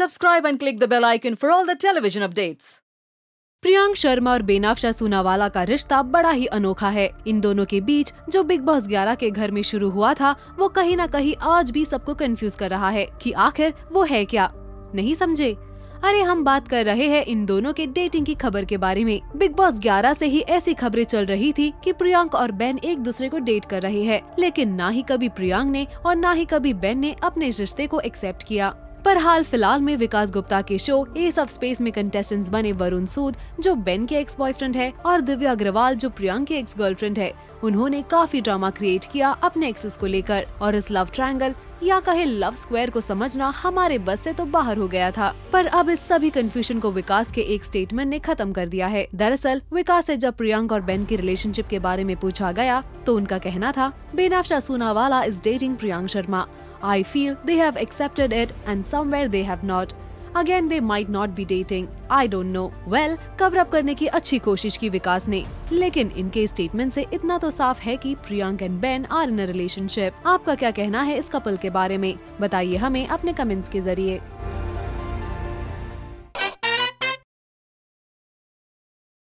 Subscribe and click the bell icon for all the television updates. Priyank Sharma और बेनाफ्शा सूनावाला का रिश्ता बड़ा ही अनोखा है। इन दोनों के बीच जो बिग बॉस 11 के घर में शुरू हुआ था, वो कहीं ना कहीं आज भी सबको कंफ्यूज कर रहा है कि आखिर वो है क्या? नहीं समझे? अरे, हम बात कर रहे हैं इन दोनों के डेटिंग की खबर के बारे में। बिग बॉस 11 से ही ऐसी खबरें चल रही थी कि प्रियांक और बेन एक दूसरे को डेट कर रहे हैं, लेकिन ना ही कभी प्रियांक ने और ना ही कभी बेन ने अपने रिश्ते को एक्सेप्ट किया। पर हाल फ़िलहाल में विकास गुप्ता के शो एस ऑफ़ स्पेस में कंटेस्टेंट्स बने वरुण सूद, जो बेन के एक्स बॉयफ्रेंड है, और दिव्या अग्रवाल, जो प्रियांक के एक्स गर्लफ्रेंड है। उन्होंने काफ़ी ड्रामा क्रिएट किया अपने एक्सेस को लेकर, और इस लव ट्रायंगल या कहे लव स्क्वायर को समझना हमारे बस से तो बाहर हो गया था। पर अब इस सभी कंफ्यूजन को विकास के एक स्टेटमेंट ने खत्म कर दिया है। दरअसल, विकास से जब प्रियंक और बेन की रिलेशनशिप के बारे में पूछा गया तो उनका कहना था, Benafsha Soonawala is dating Priyank Sharma. I feel they have accepted it and somewhere they have not. Again they might not be dating. I don't know. Well, cover up करने की अच्छी कोशिश की विकास ने लेकिन इनके स्टेटमेंट से इतना तो साफ़ है कि Priyank and Ben are in relationship आपका क्या कहना है इस कपल के बारे में बताइए हमें अपने कमेंट्स के ज़रिए